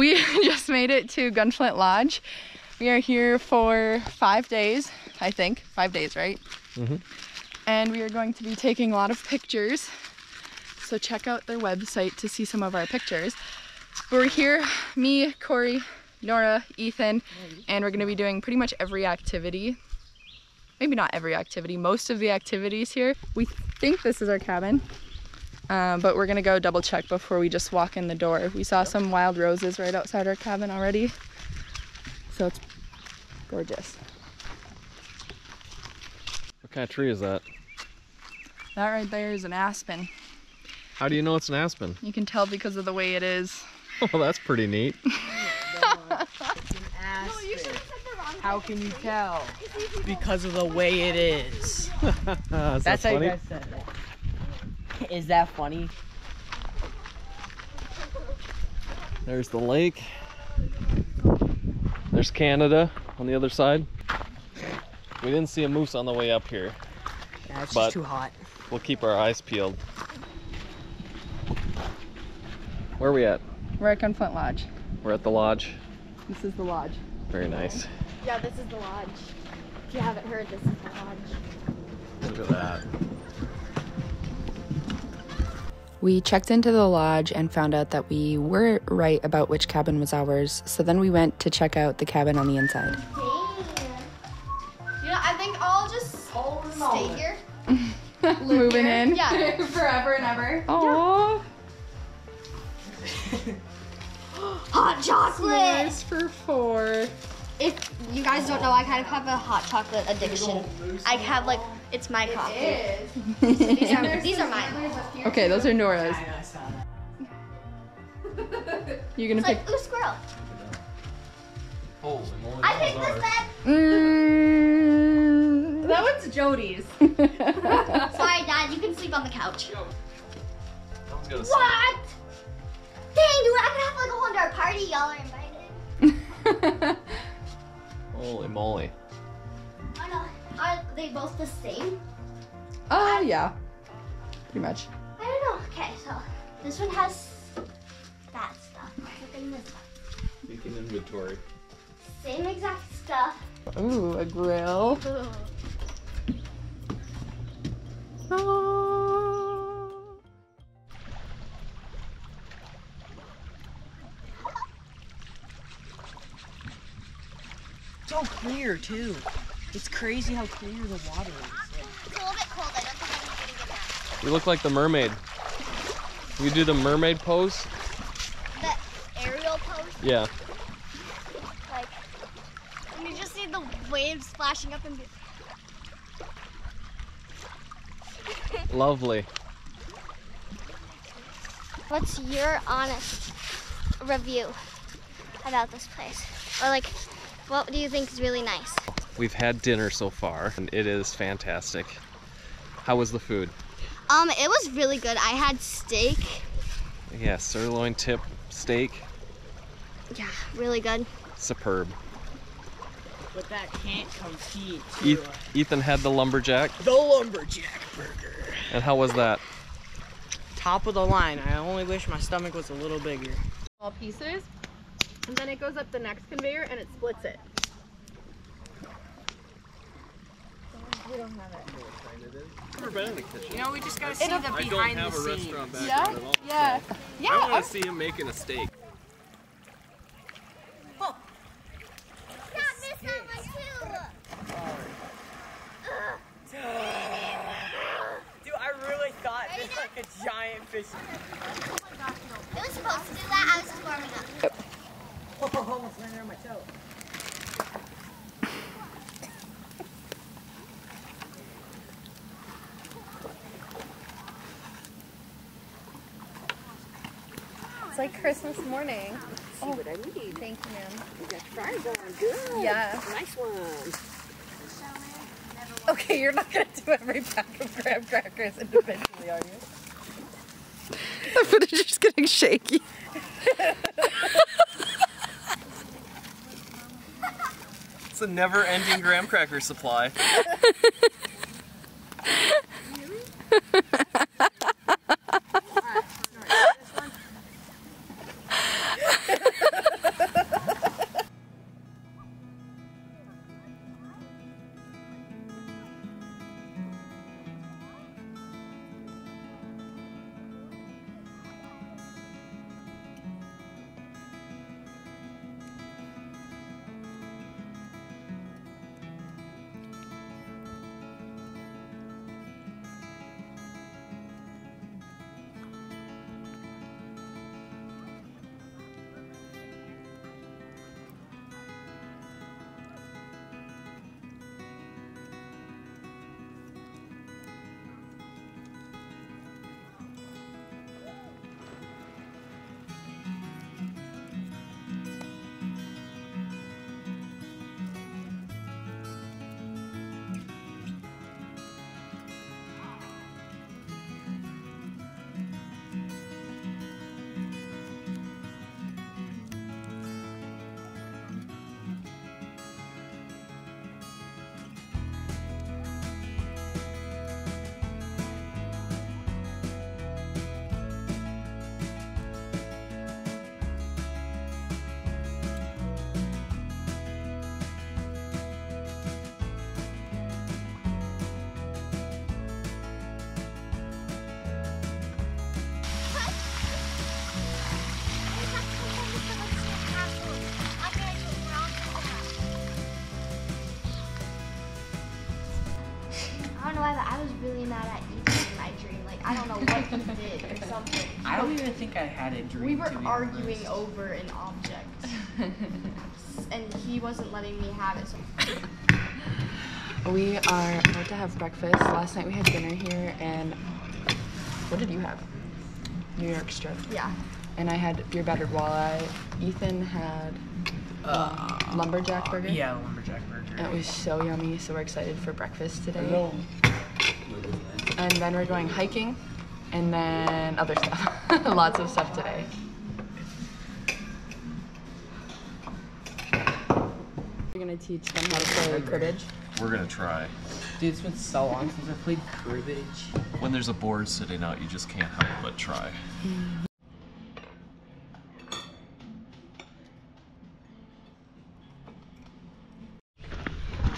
We just made it to Gunflint Lodge. We are here for five days, I think. Five days, right? Mm -hmm. And we are going to be taking a lot of pictures. So check out their website to see some of our pictures. We're here, me, Cory, Nora, Ethan, and we're going to be doing pretty much every activity. Maybe not every activity, most of the activities here. We think this is our cabin, um, but we're gonna go double check before we just walk in the door. We saw some wild roses right outside our cabin already, so it's gorgeous. What kind of tree is that? That right there is an aspen. How do you know it's an aspen? You can tell because of the way it is. Well, that's pretty neat. How can you tell? Because of the way it is. That's, That's how you funny. guys said it. Is that funny? There's the lake. There's Canada on the other side. We didn't see a moose on the way up here. Yeah, it's just too hot. We'll keep our eyes peeled. Where are we at? We're at Gunflint Lodge. We're at the lodge. This is the lodge. Very nice. Yeah, this is the lodge. If you haven't heard, this is the lodge. Look at that. We checked into the lodge and found out that we were right about which cabin was ours, so then we went to check out the cabin on the inside. Dang. You know, I think I'll just stay here. Moving in. Yeah. Forever and ever. Aww. Hot chocolate. Nice for four. If you guys don't know, I kind of have a hot chocolate addiction. I have like, it's my coffee. These are these are mine. Okay, those are Nora's. You're gonna It's pick? like ooh squirrel. Holy moly. I picked this bed. Mm. That one's Jodi's. Sorry, Dad. You can sleep on the couch. Someone's What? Dang, dude, I could have like a whole entire party. Y'all are invited. Holy moly. I know. Are they both the same? Oh yeah, pretty much. I don't know. Okay, so this one has that stuff. Look at this stuff. Speaking inventory. Same exact stuff. Ooh, a grill. Oh. So clear too. It's crazy how clear the water is. It's a little bit cold. I don't think I'm gonna get that. You look like the mermaid. You do the mermaid pose? The aerial pose, Yeah. like, and you just see the waves splashing up and. Be- Lovely. What's your honest review about this place? Or like, what do you think is really nice? We've had dinner so far, and it is fantastic. How was the food? Um, it was really good. I had steak. Yeah, sirloin tip steak. Yeah, really good. Superb. But that can't compete E- uh, Ethan had the lumberjack. the lumberjack burger. And how was that? Top of the line. I only wish my stomach was a little bigger. All pieces. And then it goes up the next conveyor and it splits it. Never been in the kitchen. You know, we just gotta see the behind the scenes. Yeah, yeah, yeah. I want to see him making a steak. Not miss that one too. Dude, I really thought this was like a giant fish. It was supposed to do that. I was just warming up. Oh, almost landed on my toe. Like Christmas morning. See what I oh, need. Thank you, ma'am. You got fries on. Good. Yeah. Nice one. Okay, you're not gonna do every pack of graham crackers individually, are you? The footage is getting shaky. It's a never-ending graham cracker supply. lie that I was really mad at Ethan in my dream. Like I don't know what he did or something. I don't even think I had a dream. We were to be arguing honest. over an object, and he wasn't letting me have it. So We are about to have breakfast. Last night we had dinner here, and what did you have? New York strip. yeah, And I had beer battered walleye. Ethan had uh, lumberjack burger. Yeah, lumberjack burger. And it was so yummy, so we're excited for breakfast today. And then we're going hiking, and then other stuff. Lots of stuff today. You're gonna teach them how to play cribbage. We're gonna try. Dude, it's been so long since I played cribbage. When there's a board sitting out, you just can't help but try.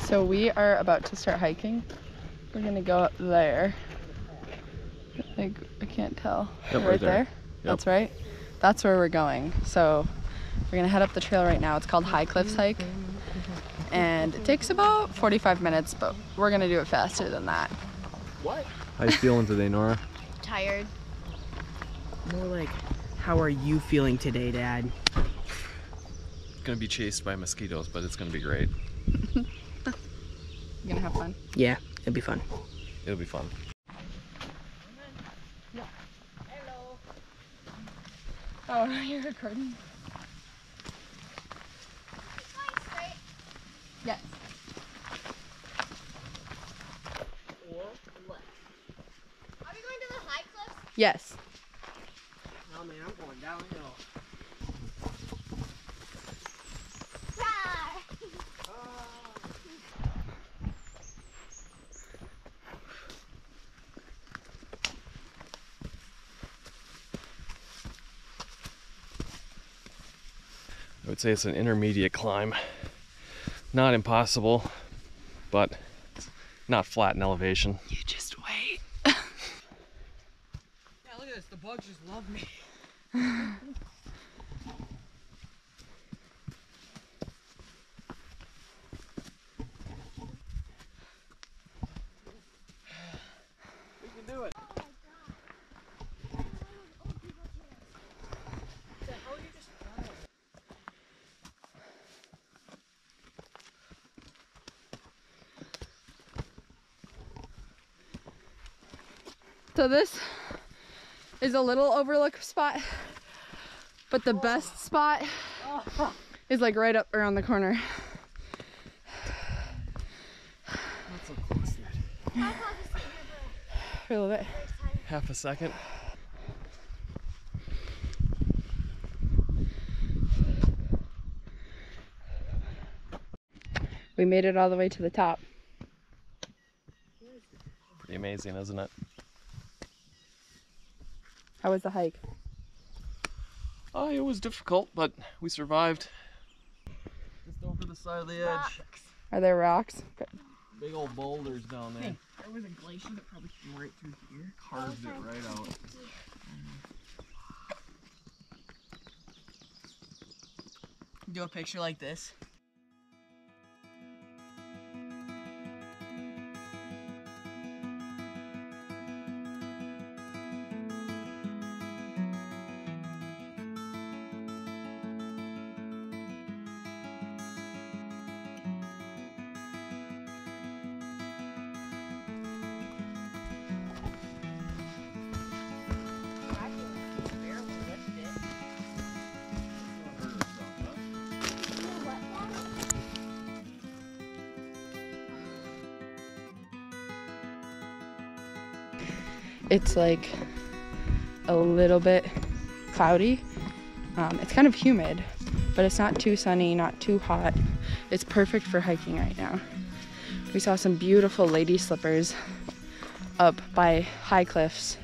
So we are about to start hiking. We're gonna go up there. Like I can't tell. Yep, right, right there. there. That's right. That's where we're going. So we're gonna head up the trail right now. It's called High Cliffs Hike. And it takes about 45 minutes, but we're gonna do it faster than that. What? How you feeling today, Nora? tired. More like, how are you feeling today, Dad? Gonna be chased by mosquitoes, but it's gonna be great. You gonna have fun? Yeah, it'd be fun. It'll be fun. Oh, you're recording? Yes. Are we going to the high cliffs? Yes. Oh man, I'm going downhill. Say it's an intermediate climb. Not impossible, but not flat in elevation. You just wait. Yeah, look at this. The bugs just love me. So this is a little overlook spot, but the best spot is like right up around the corner. Not so close. For a little bit. Half a second. We made it all the way to the top. Pretty amazing, isn't it? How was the hike? Oh, it was difficult, but we survived. Just over the side of the edge. Are there rocks? Big old boulders down there. There was a glacier that probably came right through here. Carved it right out. Do a picture like this. It's like a little bit cloudy. Um, it's kind of humid, but it's not too sunny, not too hot. It's perfect for hiking right now. We saw some beautiful lady slippers up by high cliffs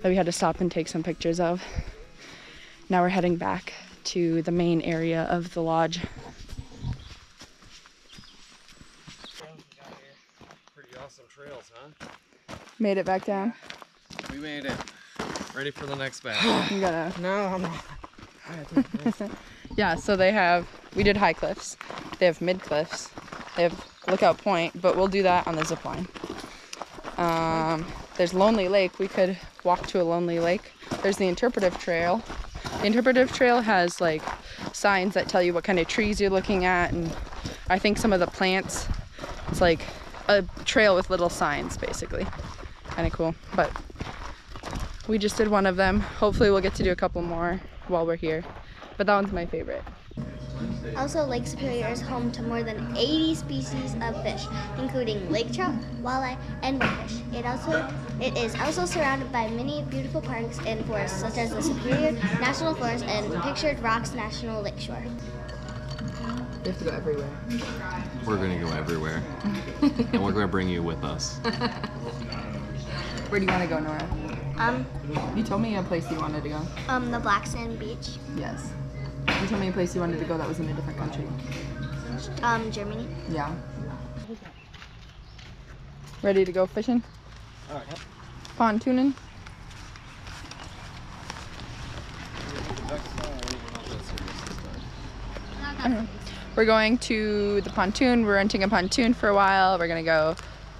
that we had to stop and take some pictures of. Now we're heading back to the main area of the lodge. Pretty awesome trails, huh? Made it back down. We made it. Ready for the next batch. You gotta No, I'm not. Yeah, so they have, we did high cliffs, they have mid cliffs, they have lookout point, but we'll do that on the zip line. Um, there's Lonely Lake. We could walk to a Lonely Lake. There's the Interpretive Trail. The Interpretive Trail has like signs that tell you what kind of trees you're looking at, and I think some of the plants. It's like a trail with little signs, basically. Kind of cool. But we just did one of them. Hopefully, we'll get to do a couple more while we're here. But that one's my favorite. Also, Lake Superior is home to more than 80 species of fish, including lake trout, walleye, and whitefish. It also it is also surrounded by many beautiful parks and forests, such as the Superior National Forest and Pictured Rocks National Lakeshore. We have to go everywhere. We're gonna go everywhere. and we're gonna bring you with us. Where do you want to go, Nora? Um, You told me a place you wanted to go. um, the Black Sand Beach, Yes. You told me a place you wanted to go that was in a different country. um, Germany. Yeah. Ready to go fishing? Alright. Pontooning? I don't know. We're going to the pontoon. We're renting a pontoon for a while. We're gonna go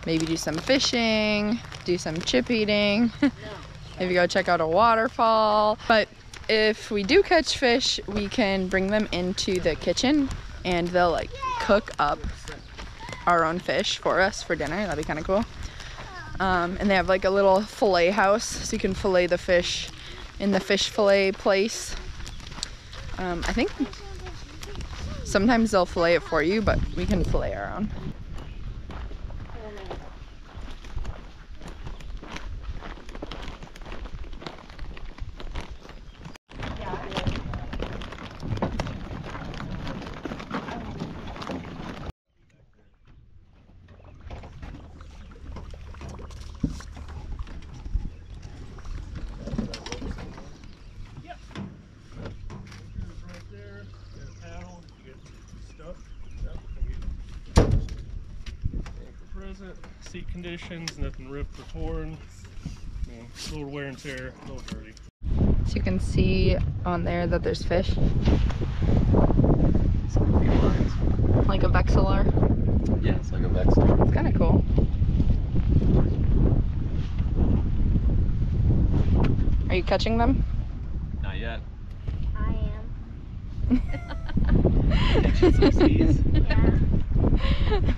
maybe do some fishing, do some chip eating, maybe go check out a waterfall. But if we do catch fish, we can bring them into the kitchen and they'll like cook up our own fish for us for dinner. That'd be kind of cool. Um, and they have like a little fillet house, so you can fillet the fish in the fish fillet place. Um, I think sometimes they'll fillet it for you, but we can fillet our own. right there, get a paddle, get stuff. Yep, and get- For present, seat conditions, nothing ripped or torn. You know, a little wear and tear, a little dirty. So you can see on there that there's fish, like a Vexilar. Yeah, it's like a vexel. It's kind of cool. Are you catching them? Not yet. I am. Catching some seas.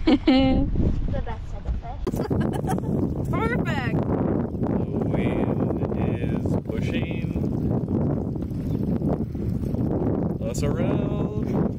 Yeah, the best type of fish. Perfect. The wind is pushing us around.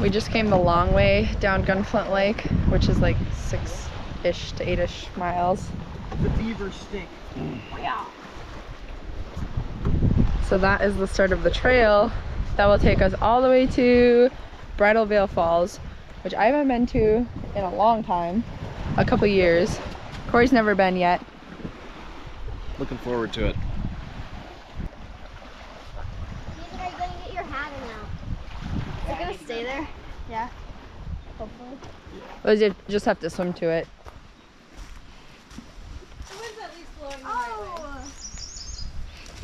We just came the long way down Gunflint Lake, which is like six-ish to eight-ish miles. The beaver stick. So that is the start of the trail that will take us all the way to Bridal Veil Falls, which I haven't been to in a long time, a couple years. Cory's never been yet. Looking forward to it. Ethan, are you going to get your hat or no? Is it going to stay there? Yeah. Hopefully. We'll ju- just have to swim to it. Oh!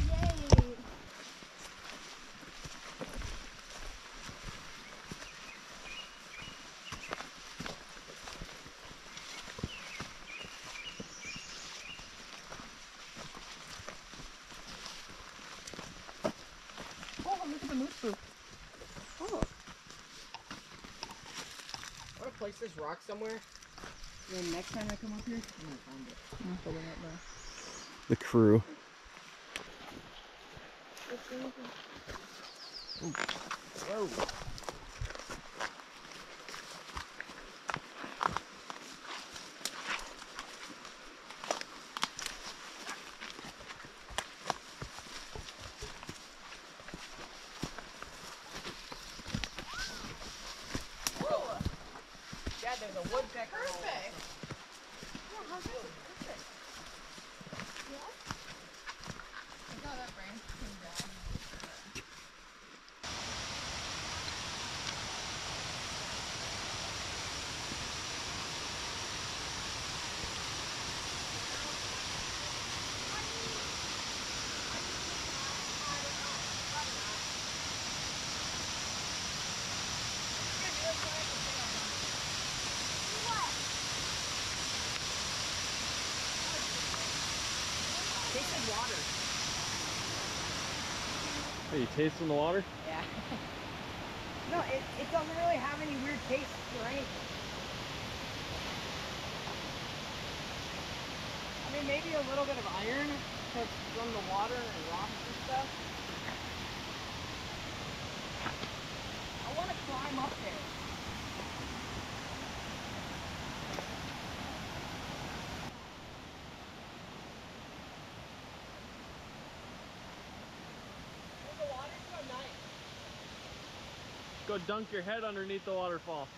Yay! I want to place this rock somewhere. Then next time I come up here, I'm gonna find it. The crew. Whoa. A woodpecker. Perfect. You tasting the water? Yeah. no, it, it doesn't really have any weird taste or anything. I mean, maybe a little bit of iron from the water and rocks and stuff. I want to climb up there. Go dunk your head underneath the waterfall.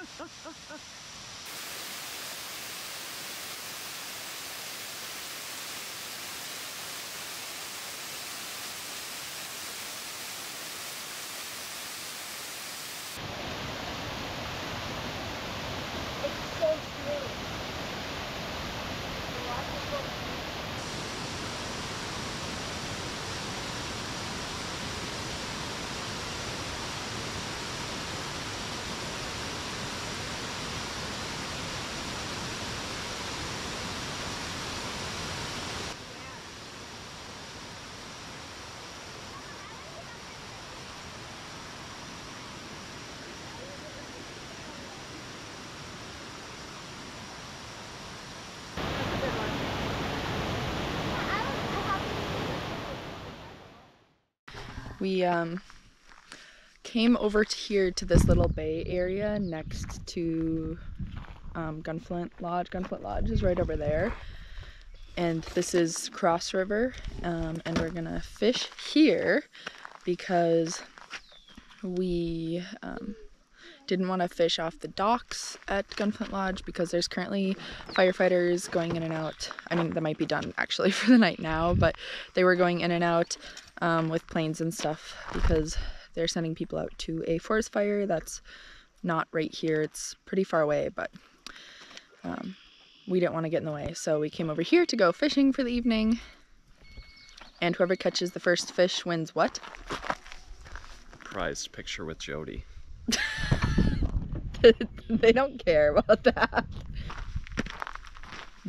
It's so We um came over here to this little bay area next to um, Gunflint Lodge. Gunflint Lodge is right over there. And this is Cross River. Um, and we're gonna fish here because we um, didn't want to fish off the docks at Gunflint Lodge because there's currently firefighters going in and out. I mean, that might be done actually for the night now, but they were going in and out um, with planes and stuff because they're sending people out to a forest fire that's not right here. It's pretty far away, but um, we didn't want to get in the way. So we came over here to go fishing for the evening. And whoever catches the first fish wins what? Prized picture with Jodi. they don't care about that.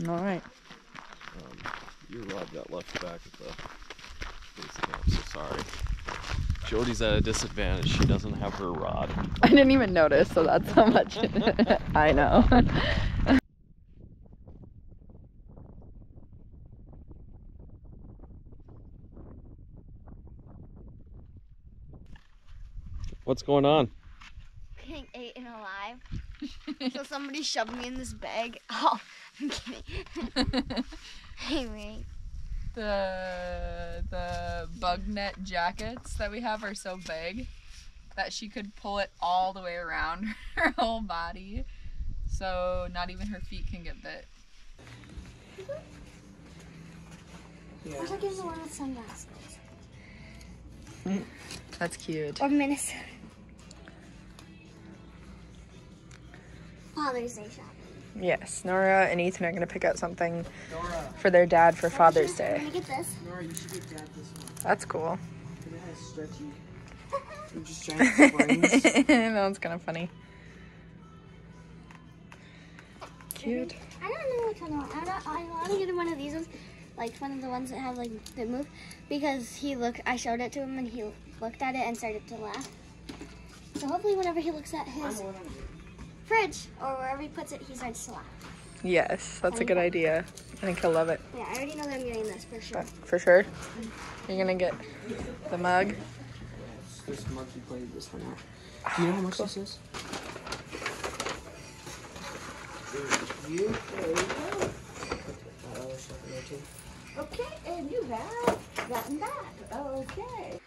All right. Um, your rod got left back at the base camp, so sorry. Jodi's at a disadvantage. She doesn't have her rod. I didn't even notice, so that's how much I know. What's going on? Getting eaten alive. so somebody shoved me in this bag. Oh, I'm kidding. anyway, the the bug net jackets that we have are so big that she could pull it all the way around her whole body. So not even her feet can get bit. I wish I could the one with sunglasses. That's cute. Or Minnesota. Father's Day shopping. Yes, Nora and Ethan are gonna pick out something Nora, for their dad for Father's Day. Can I get this? Nora, you should get Dad this one. That's cool. It has stretchy. and just giant springs. that one's kind of funny. Cute. I don't know which one I want. I, don't, I want to get him one of these ones, like one of the ones that have like that move, because he look. I showed it to him and he looked at it and started to laugh. So hopefully, whenever he looks at his fridge or wherever he puts it, he starts to laugh. Yes, that's a good idea. I think he'll love it. Yeah, I already know that I'm getting this for sure. For sure. You're gonna get the mug. This monkey played this one out. Do you know how much this is? You there you go. That other stuff in there too. Okay, and you have gotten that. Okay.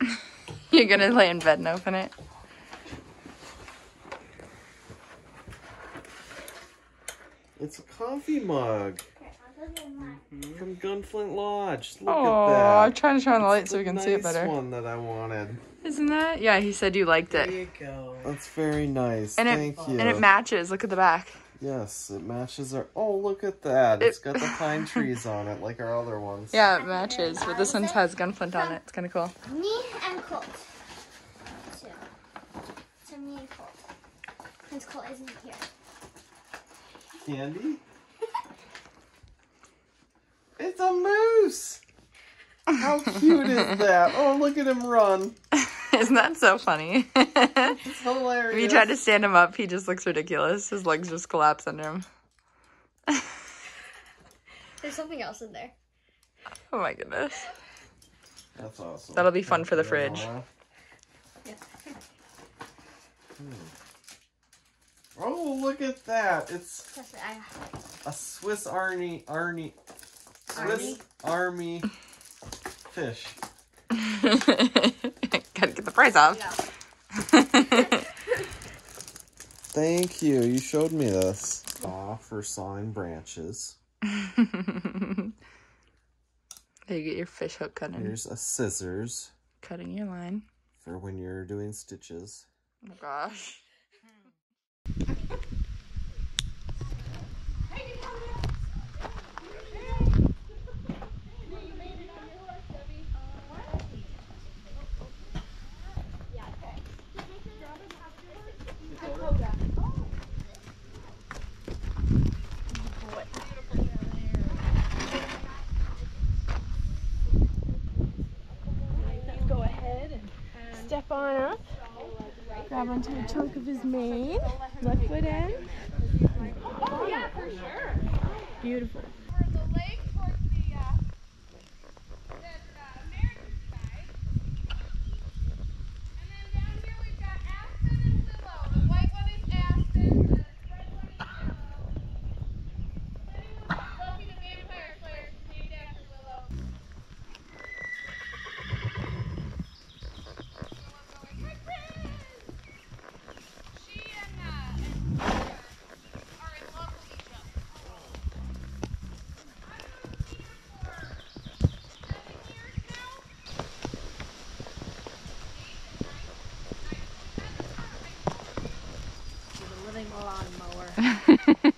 You're gonna lay in bed and open it. It's a coffee mug from Gunflint Lodge. Look Oh, at I'm trying to shine the light so we can see it nice better. one that I wanted. Isn't that? Yeah, he said you liked There it. There you go. That's very nice. And it you. and it matches. Look at the back. Yes, it matches our. Oh, look at that! It's got the pine trees on it, like our other ones. Yeah, it matches, but this one has gunflint on it. It's kind of cool. Me and Colt. Two. So me and Colt. Since Colt isn't here. Candy? it's a moose! How cute is that? Oh, look at him run. Isn't that so funny? It's hilarious. if you try to stand him up, he just looks ridiculous. His legs just collapse under him. There's something else in there. Oh my goodness. That's awesome. That'll be fun for the Thank you, fridge. Hmm. Nora. Oh, look at that! It's That's what I a Swiss Army Army Swiss Army fish. Gotta get the price off. Thank you. You showed me this. Saw for sawing branches. there you get your fish hook cutting. Here's a scissors Cutting your line. for when you're doing stitches. Oh my gosh. Go ahead and step on up. Onto a chunk of his mane. Left foot in. Oh yeah, for sure. Beautiful.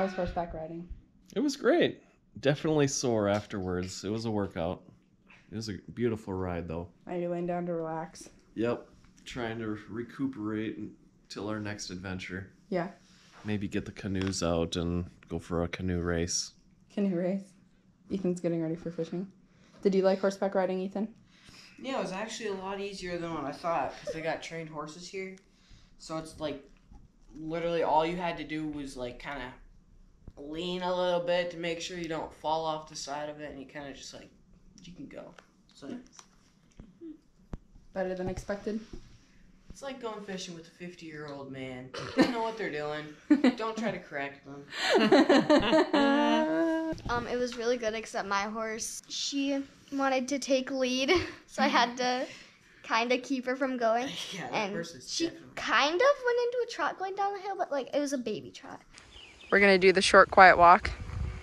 How's horseback riding? It was great. Definitely sore afterwards. It was a workout. It was a beautiful ride, though. Are you laying down to relax? Yep. Trying to recuperate until our next adventure. Yeah. Maybe get the canoes out and go for a canoe race. Canoe race. Ethan's getting ready for fishing. Did you like horseback riding, Ethan? Yeah, it was actually a lot easier than what I thought because they got trained horses here. So it's like literally all you had to do was like kind of lean a little bit to make sure you don't fall off the side of it, and you kind of just like you can go. So Better than expected. it's like going fishing with a 50 year old man. They know what they're doing. Don't try to correct them. Um, it was really good, except my horse, she wanted to take lead, so I had to kind of keep her from going. Yeah, that And horse is she definitely. kind of went into a trot going down the hill, but like it was a baby trot. We're gonna do the short, quiet walk.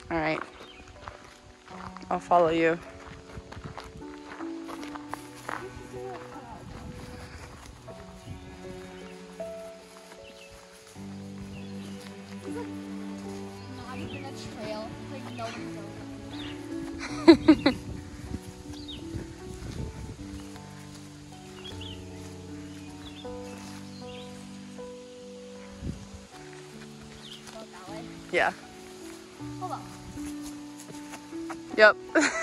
All right. I'll follow you. Not even a trail, like no Yeah. Hold on. Yep. That's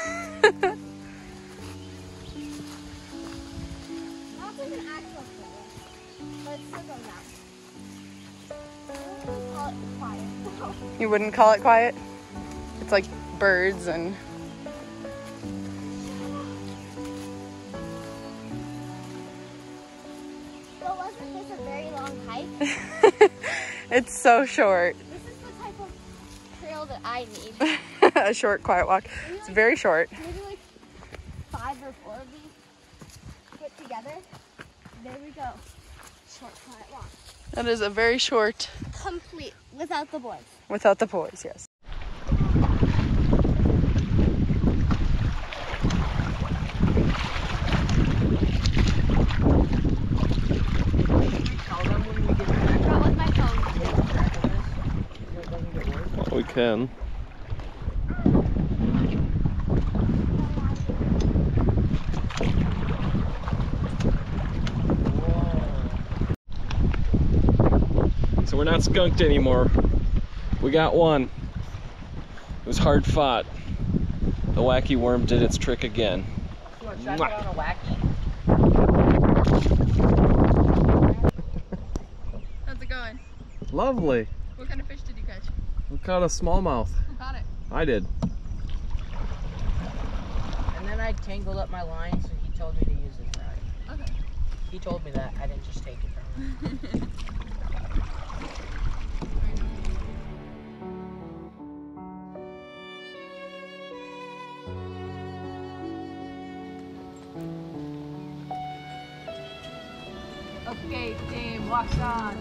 like an actual trail. But it's still going down. I'm gonna call it quiet. you wouldn't call it quiet? It's like birds and. Well, wasn't this a very long hike? It's so short. a short, quiet walk. It's very short. Maybe like five or four of these put together. There we go. Short, quiet walk. That is a very short Complete without the boys. without the boys, yes. Not with. We can. So we're not skunked anymore. We got one. It was hard fought. The wacky worm did its trick again. You want to check it on a wacky? How's it going? Lovely. What kind of fish did you catch? We caught a smallmouth. Who caught it? I did. And then I tangled up my line, so he told me to use his rod. Okay. He told me that. I didn't just take it from him. Okay, team, watch on.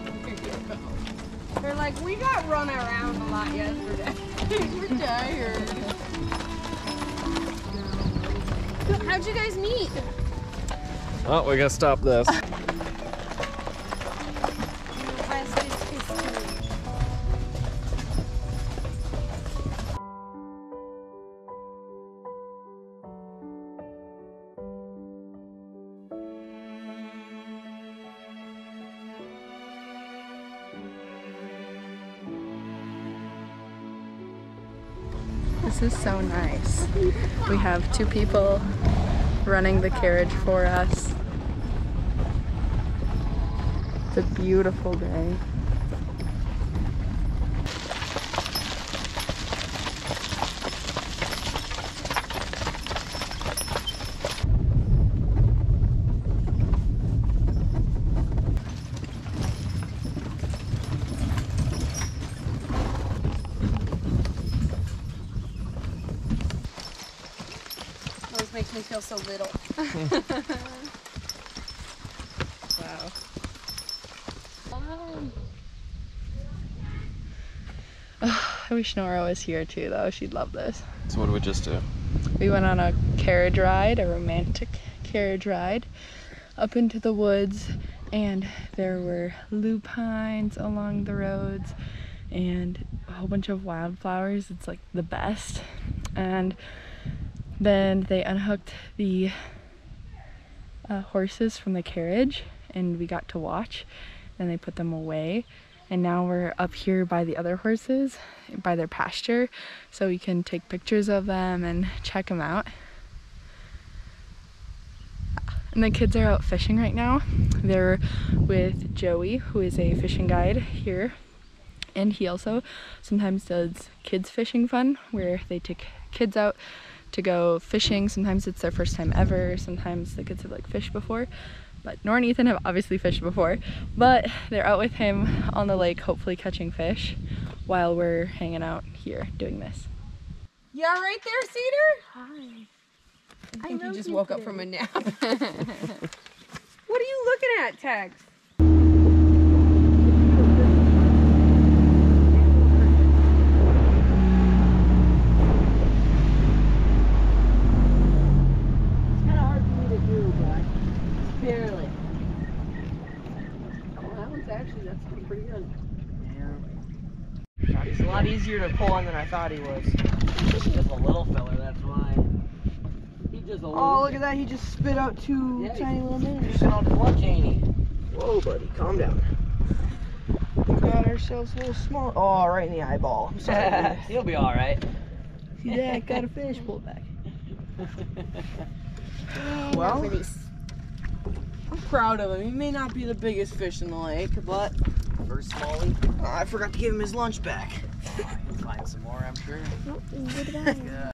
They're like, we got run around a lot yesterday. We're tired. How'd you guys meet? Oh, we gotta stop this. So nice. We have two people running the carriage for us. It's a beautiful day. Makes me feel so little. Wow. I wish Nora was here too, though. She'd love this. So what did we just do? We went on a carriage ride, a romantic carriage ride, up into the woods, and there were lupines along the roads and a whole bunch of wildflowers. It's like the best. And then they unhooked the uh, horses from the carriage, and we got to watch. Then they put them away. And now we're up here by the other horses, by their pasture, so we can take pictures of them and check them out. And the kids are out fishing right now. They're with Joey, who is a fishing guide here. And he also sometimes does kids fishing fun, where they take kids out to go fishing. Sometimes it's their first time ever. Sometimes the kids have like fished before. But Nora and Ethan have obviously fished before. But they're out with him on the lake, hopefully catching fish, while we're hanging out here doing this. Yeah, right there, Cedar? Hi. I think you just woke up from a nap. what are you looking at, Tex? It's kind of hard for me to do, but barely. Oh, that one's actually, that's pretty good. Yeah. He's a lot easier to pull on than I thought he was. He's just a little fella, that's why. He's just a oh, little. Oh, look at that. He just spit out two Yeah, tiny little He's minutes. sitting on his lunch, ain't he? Whoa, buddy, calm down. We got ourselves a little small. Oh, right in the eyeball. I'm sorry. He'll be all right. See that? Got a fish. Pull it back. Well, Well, I'm proud of him. He may not be the biggest fish in the lake, but first smallie. oh, I forgot to give him his lunch back. He'll find some more, I'm sure. Oh,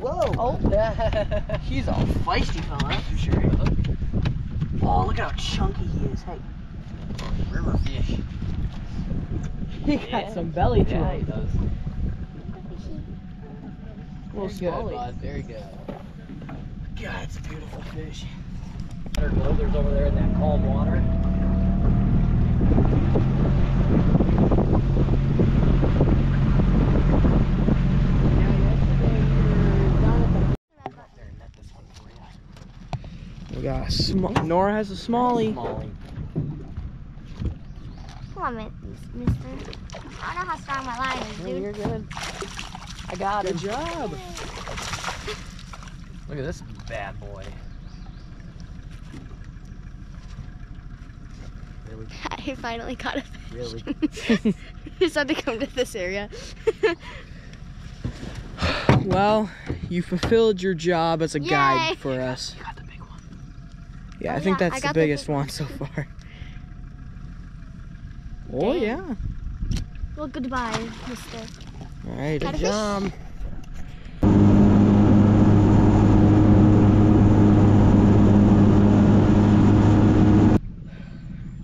Whoa! Oh, He's a feisty fella, that's for sure. Oh, look at how chunky he is. Hey. River fish. He got some belly to Yeah, him. he does. Little Very good, bud. Very good. God, it's a beautiful fish. There's over there in that calm water. We got a small. Nora has a smallie. Come on, mister. I don't know how strong my line is, dude. You're good. I got Good him. job. Look at this bad boy. Really? I finally caught a fish. Really? Just had to come to this area. Well, you fulfilled your job as a Yay. guide for us. You got the big one. Yeah, Oh, I think yeah, I that's the got the biggest big one so far. Oh Dang. yeah. Well, goodbye, mister. All right. Got a Good fish? job.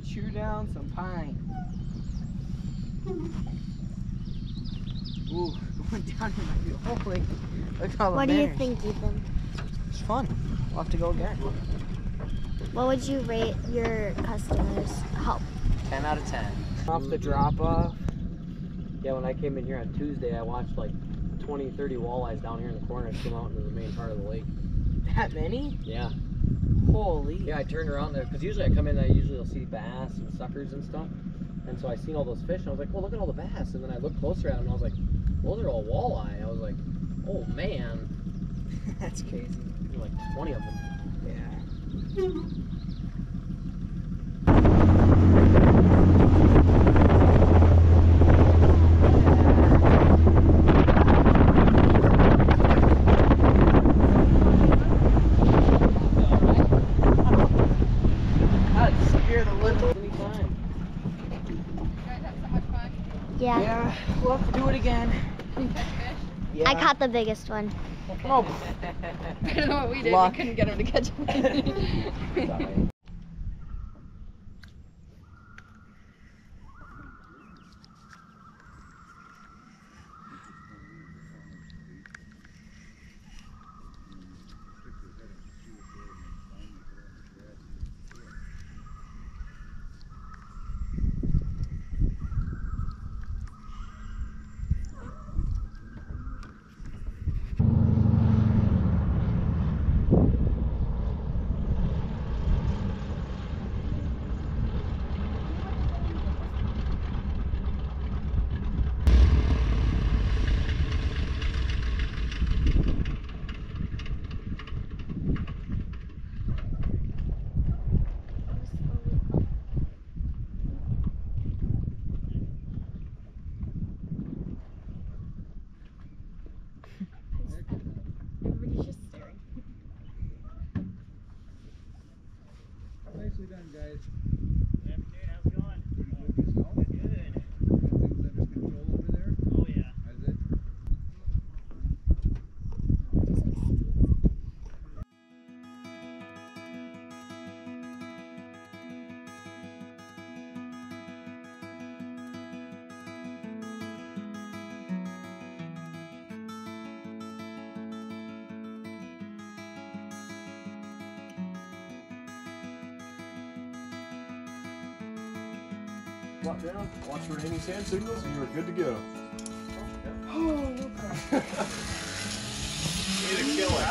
Chew down some pine. Ooh, going down in my hole. Look at all the What do you bears. think, Ethan? It's fun. We'll have to go again. What would you rate your customers' help? 10 out of 10. Off the drop off. Yeah, when I came in here on Tuesday, I watched like 20, 30 walleyes down here in the corner come out into the main part of the lake. That many? Yeah. Holy. Yeah, I turned around there because usually I come in, I usually will see bass and suckers and stuff. And so I seen all those fish, and I was like, "Well, look at all the bass." And then I looked closer at them, and I was like, "Those are all walleye." I was like, "Oh man, That's crazy. there's like 20 of them." Yeah. I'd scare the little anytime. Yeah. Yeah, we'll have to do it again. Yeah. I caught the biggest one. Oh, I don't know what we did. Luck. We couldn't get him to catch me. Drop down, watch for any sand signals, and you are good to go. Need a killer.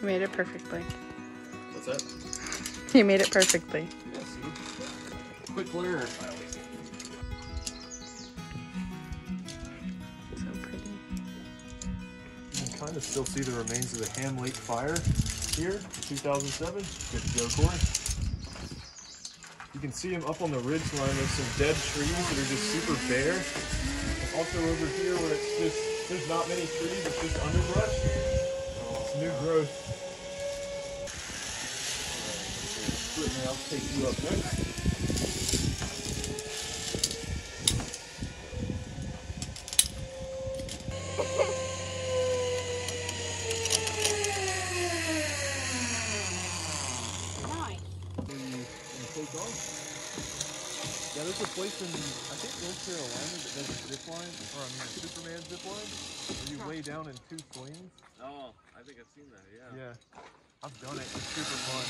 You made it perfectly. What's that? You made it perfectly. Yeah, see? Quick learner. Still see the remains of the Ham Lake fire here, 2007. Good to go, Cory. You can see them up on the ridge line. There's some dead trees that are just super bare. Also over here where it's just, there's not many trees, it's just underbrush. It's new growth. I'll take you up next. Yeah, there's a place in I think North Carolina that does a zip line, or I mean a Superman zip line, where you lay down in two swings. Oh, I think I've seen that. Yeah. Yeah, I've done it. It's super fun.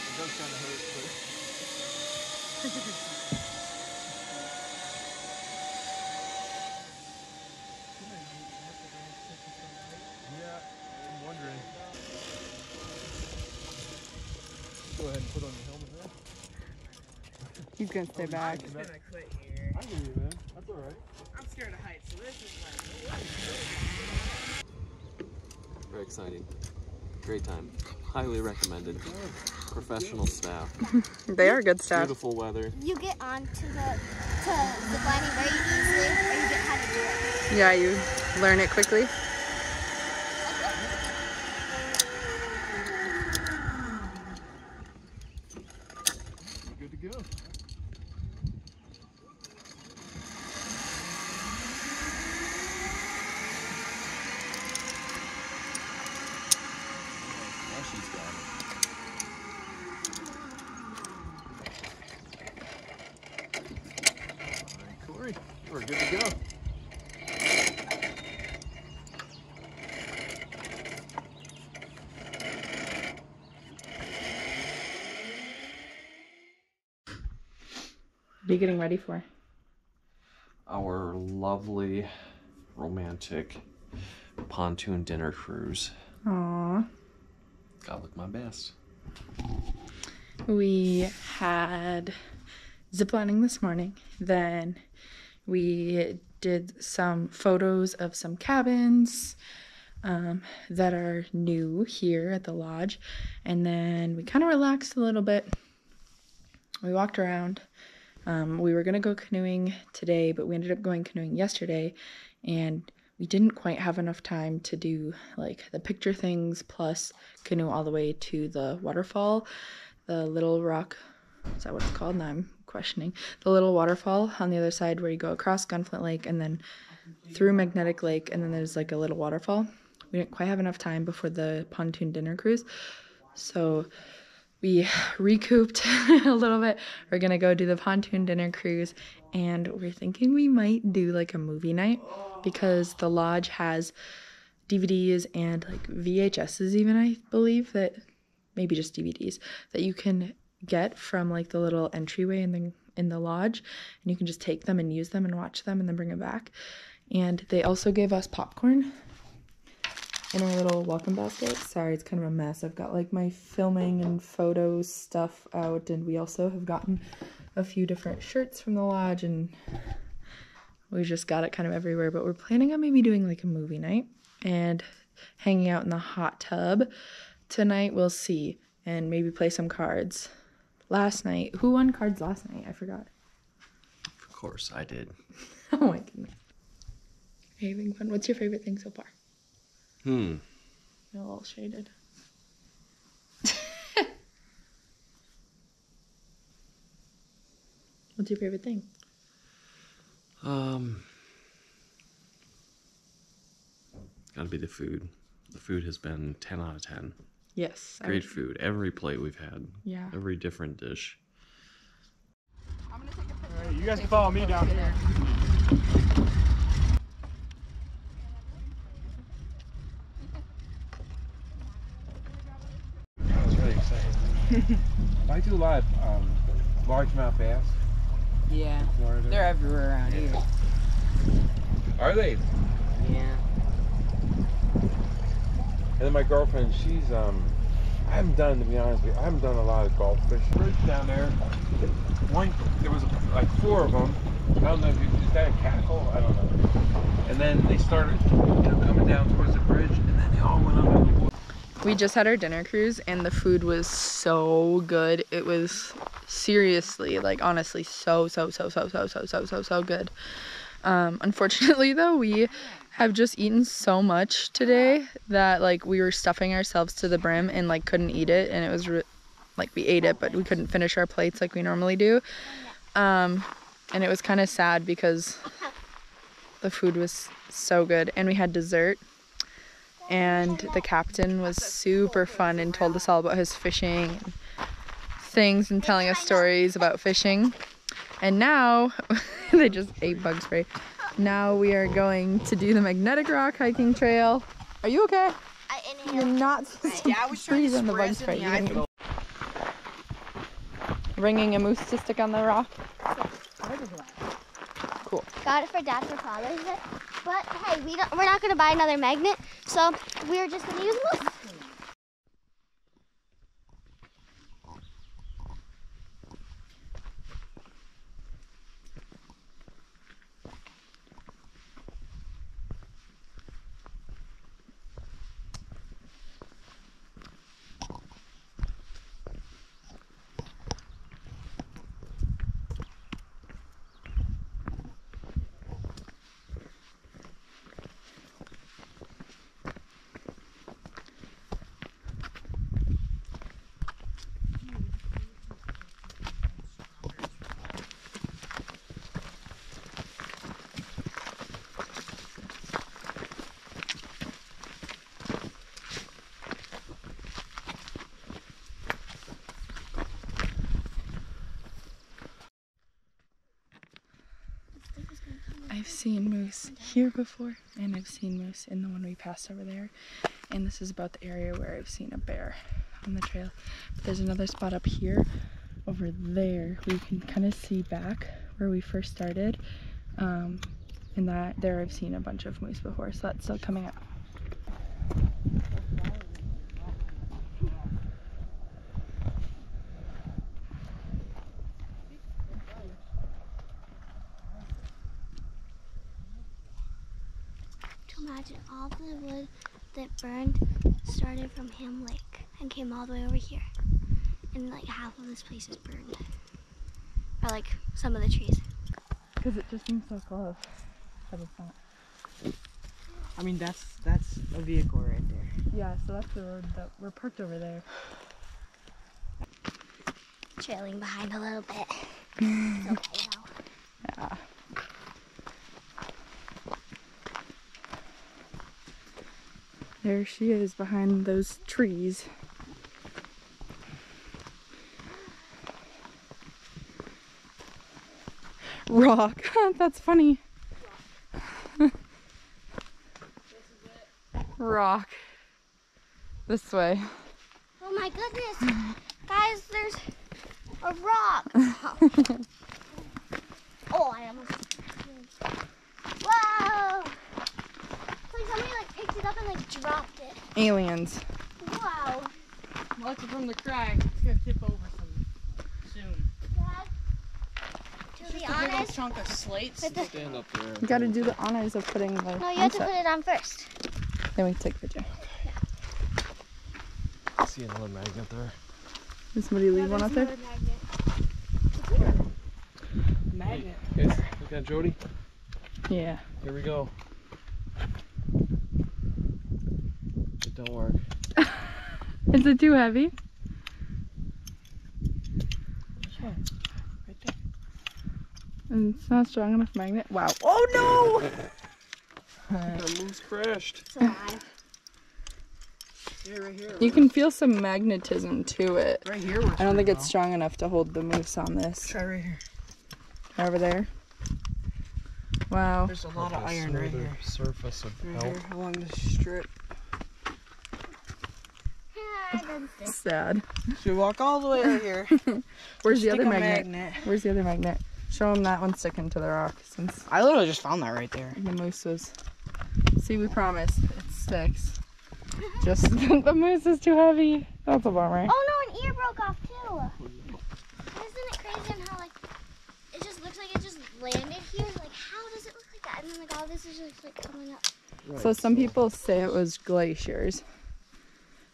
It does kind of hurt, but yeah, I'm wondering. Go ahead and put on your helmet there. He's gonna stay oh, back. I hear you, man. That's all right. I'm scared of heights, so this is like. Very exciting. Great time. Highly recommended. Professional staff. They are good staff. Beautiful weather. You get on to the to the lining very easily, or you get how to do it. Yeah, you learn it quickly. You're good to go. Now she's got it. All right, Cory, we're good to go. What are you getting ready for? Our lovely, romantic pontoon dinner cruise. Aww. Gotta look my best. We had ziplining this morning. Then we did some photos of some cabins um, that are new here at the lodge. And then we kind of relaxed a little bit. We walked around. Um, we were going to go canoeing today, but we ended up going canoeing yesterday. And we didn't quite have enough time to do like the picture things plus canoe all the way to the waterfall. The little rock is that what it's called? Now i'm questioning. The little waterfall on the other side where you go across gunflint lake and then through magnetic lake and then there's like a little waterfall. We didn't quite have enough time before the pontoon dinner cruise. So we recouped a little bit we're gonna go do the pontoon dinner cruise and we're thinking we might do like a movie night because the lodge has dvds and like vhs's even i believe that maybe just DVDs that you can get from like the little entryway in the in the lodge and you can just take them and use them and watch them and then bring them back. And they also gave us popcorn in our little welcome basket. Sorry, it's kind of a mess. I've got like my filming and photos stuff out and we also have gotten a few different shirts from the lodge and we just got it kind of everywhere, but we're planning on maybe doing like a movie night and hanging out in the hot tub tonight. We'll see and maybe play some cards. Last night who won cards last night? I forgot. Of course, I did. oh my goodness. Are you having fun? What's your favorite thing so far Hmm. a little shaded what's your favorite thing Um. Gotta be the food. The food has been 10 out of 10. yes Great would- food. Every plate we've had. yeah Every different dish. All right, you guys can follow me down here. That's really exciting. I do a lot of um, largemouth bass Yeah, in Florida. they're everywhere around here. Are they? Yeah. And then my girlfriend, she's um, I haven't done to be honest with you, I haven't done a lot of golf fishing. Bridge down there. One, there was like four of them. I don't know if you, is that a cackle? I don't know. And then they started, you know, coming down towards the bridge, and then they all went up in the woods. We just had our dinner cruise and the food was so good. It was seriously, like honestly, so so so so so so so so so good. Um, unfortunately though, we have just eaten so much today that like we were stuffing ourselves to the brim and like couldn't eat it and it was like we ate it but we couldn't finish our plates like we normally do. Um, and it was kind of sad because the food was so good and we had dessert and the captain was super fun and told us all about his fishing things and telling us stories about fishing. And now, they just ate bug spray. Now we are going to do the Magnetic Rock hiking trail. Are you okay? I You're not supposed to Yeah, I was trying to breathe in the bug spray. the You're eye gonna for get- Ringing a moose to stick on the rock. Cool. Got it for Dad for Father's Day. But hey, we don't, we're not gonna buy another magnet, so we're just gonna use moose. I've seen moose here before, and I've seen moose in the one we passed over there. And this is about the area where I've seen a bear on the trail. But there's another spot up here, over there, you can kind of see back where we first started. Um, and that there I've seen a bunch of moose before, so that's still coming up. Imagine all the wood that burned started from Ham Lake and came all the way over here. And like half of this place is burned. Or like some of the trees. Because it just seems so close. But it's not. I mean, that's that's a vehicle right there. Yeah, so that's the road that we're parked over there. Trailing behind a little bit. It's okay though. Yeah. There she is behind those trees. Rock. That's funny. Rock. This way. Oh my goodness. Guys, there's a rock. oh, I almost. Whoa! It's like somebody like picked it up and like dropped it. Aliens. Wow. Watch it from the crack. It's gonna tip over some soon. Dad, to be Just a honest, chunk of slates. the, Stand up there. You gotta do the honors of putting the no, you have to sunset. put it on first. Then we take the video. See another magnet there. Did somebody leave one out there? Magnet. Guys, look at Jodi. Yeah. Here we go. It don't work. Is it too heavy? Right there. And it's not strong enough magnet. Wow. Oh no! the moose crashed. Yeah, right here. no! You can feel some magnetism to it. Right here. I don't think pretty it's strong enough to hold the moose on this. Try right here. Over there. Wow. There's a lot of iron right here. Surface of Right help. here along this strip. Yeah, it doesn't stick. Sad. So we walk all the way out here. Where's the other a magnet? Where's the other magnet? Show them that one sticking to the rock since I literally just found that right there. the moose was. See, we promised it sticks. Just the moose is too heavy. That's a bummer. Oh no, an ear broke off too. Isn't it crazy and how like it just looks like it just landed here? Like how does it look like that? And then like all this is just like coming up. So some people say it was glaciers.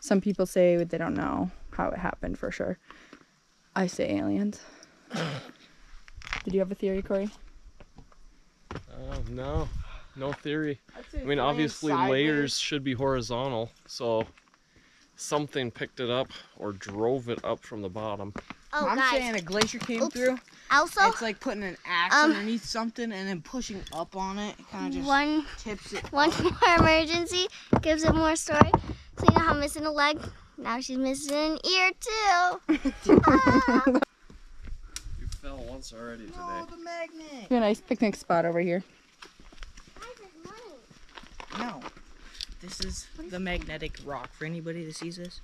Some people say they don't know how it happened for sure. I say aliens. Did you have a theory, Cory? Uh, no, no theory. I'd say I mean, if it lands obviously sideways- layers should be horizontal, so something picked it up or drove it up from the bottom. Oh I'm guys. saying a glacier came Oops. through. also, it's like putting an axe um, underneath something and then pushing up on it. It kind of just one tips it. one more emergency gives it more story. So you know how I'm missing a leg? Now she's missing an ear too. You fell once already today. the magnet. We have a nice picnic spot over here. No. This is the magnetic rock for anybody that sees this.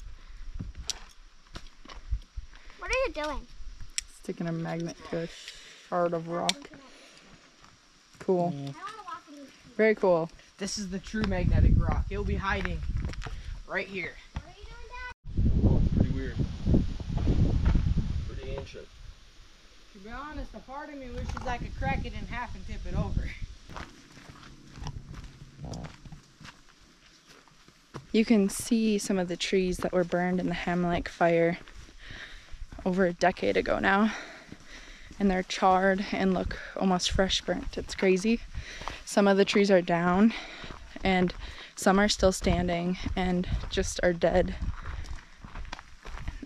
What are you doing? Sticking a magnet to a shard of rock. Cool. Very cool. This is the true magnetic rock. It'll be hiding right here. Oh, it's pretty weird. Pretty ancient. To be honest, a part of me wishes I could crack it in half and tip it over. You can see some of the trees that were burned in the Ham Lake fire over a decade ago now. And they're charred and look almost fresh burnt. It's crazy. Some of the trees are down and some are still standing and just are dead.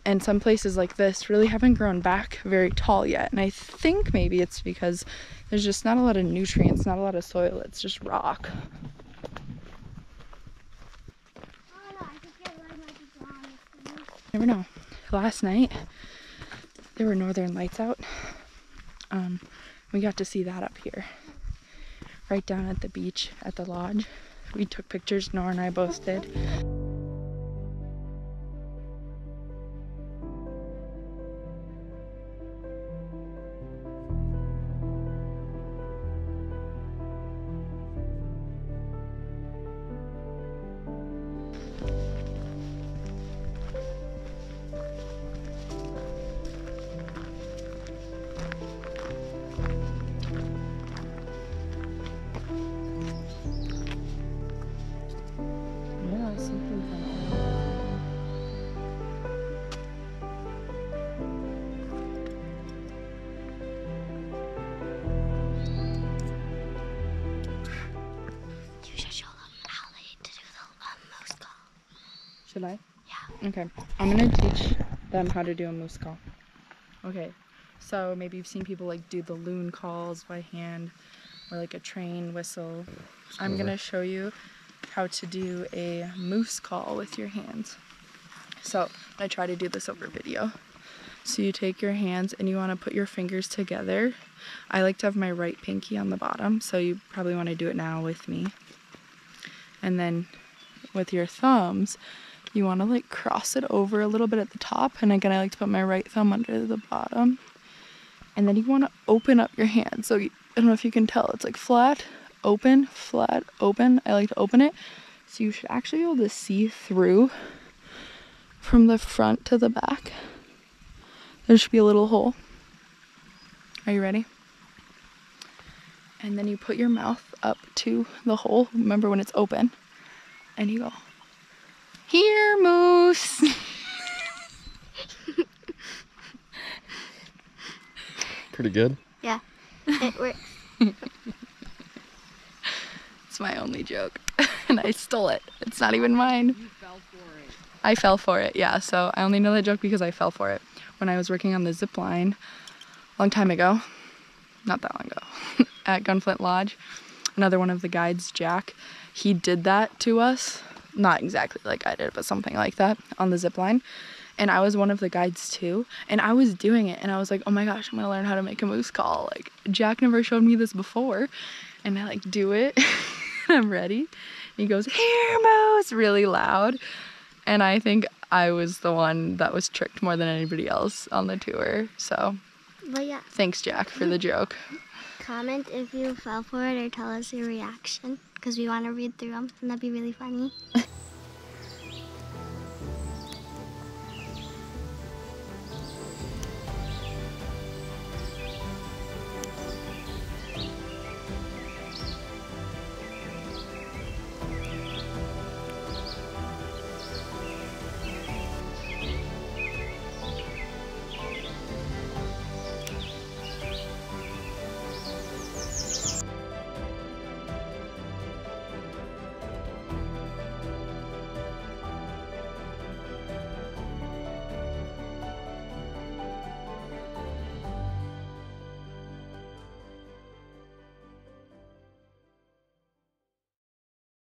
And some places like this really haven't grown back very tall yet. And I think maybe it's because there's just not a lot of nutrients, not a lot of soil. It's just rock. Never know. Last night there were northern lights out. Um, we got to see that up here, right down at the beach at the lodge. We took pictures. Nora and I both did. Okay. I'm gonna teach them how to do a moose call. Okay. So maybe you've seen people like do the loon calls by hand or like a train whistle. I'm gonna show you how to do a moose call with your hands. So I try to do this over video. So you take your hands and you want to put your fingers together. I like to have my right pinky on the bottom, so you probably want to do it now with me. And then with your thumbs, you want to like cross it over a little bit at the top. And again, I like to put my right thumb under the bottom. And then you want to open up your hand. So you, I don't know if you can tell, it's like flat, open, flat, open. I like to open it. So you should actually be able to see through from the front to the back. There should be a little hole. Are you ready? And then you put your mouth up to the hole. Remember when it's open. And you go, Here, moose. Pretty good. Yeah, it works. It's my only joke. and I stole it. It's not even mine. You fell for it. I fell for it, yeah. So I only know that joke because I fell for it when I was working on the zip line a long time ago. Not that long ago. At Gunflint Lodge. Another one of the guides, Jack, he did that to us. Not exactly like I did, but something like that on the zip line. And I was one of the guides too. And I was doing it and I was like, oh my gosh, I'm gonna learn how to make a moose call. Like Jack never showed me this before. And I like do it. I'm ready. He goes, Here, moose, really loud. And I think I was the one that was tricked more than anybody else on the tour. So But yeah, thanks, Jack, for the mm-hmm. joke. comment if you fell for it or tell us your reaction because we want to read through them and that'd be really funny.